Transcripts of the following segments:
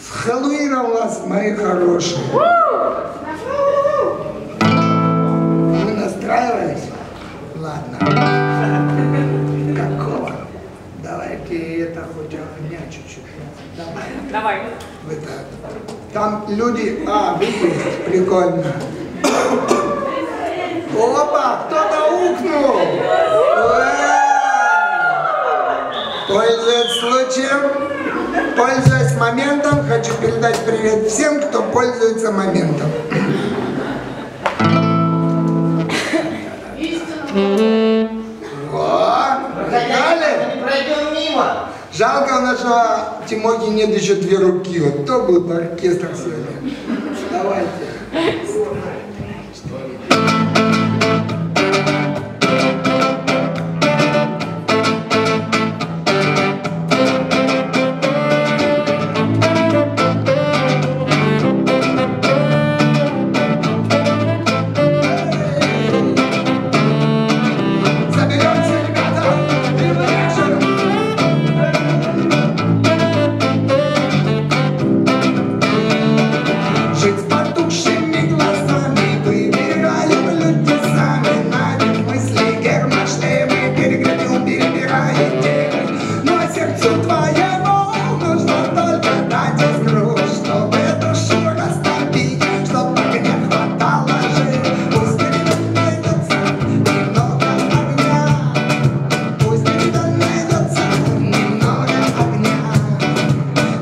С Хэллоуином вас, мои хорошие. Мы настраивались? Ладно. Какого? Давайте это хоть огня чуть-чуть. Давай. Давай. В это. Там люди... А, видите, прикольно. Опа, кто-то укнул. Пользуясь случаем, пользуясь моментом, хочу передать привет всем, кто пользуется моментом. Во, дали? Пройдем мимо. Жалко у нашего Тимохи нет еще две руки. Вот то бы оркестр сегодня. Давайте. Твоему Нужно только дать искру Чтобы душу растопить Чтоб огня хватало жить. Пусть где-то найдется Немного огня. Пусть где-то найдется Немного огня.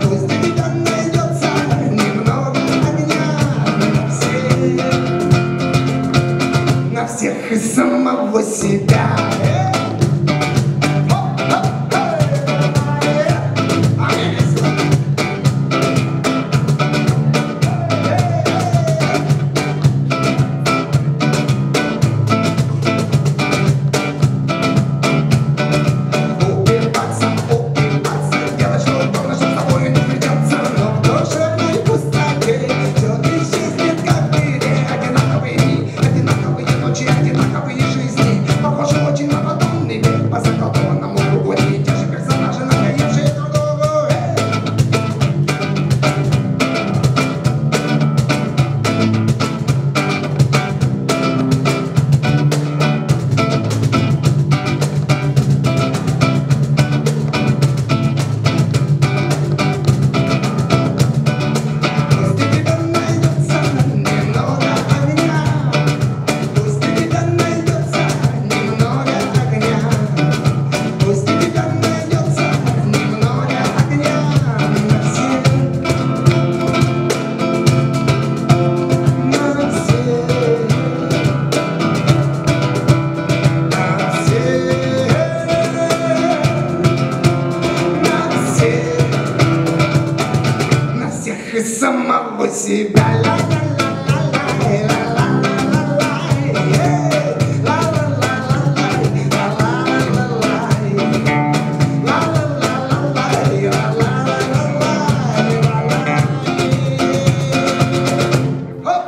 Пусть где-то найдется немного огня. На всех, на всех и самого себя. Ла ла ла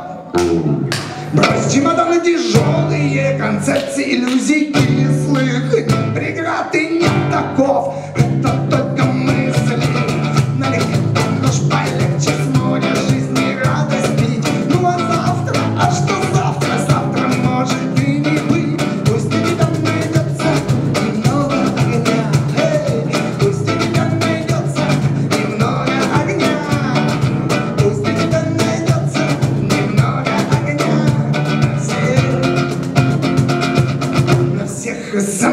Брось чемоданы тяжелые, концепции иллюзий кислых преград и нет таков, это Cause